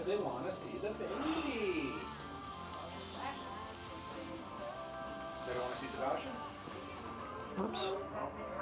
Because they want to see the baby. They don't want to see Sebastian? Oops. Oh.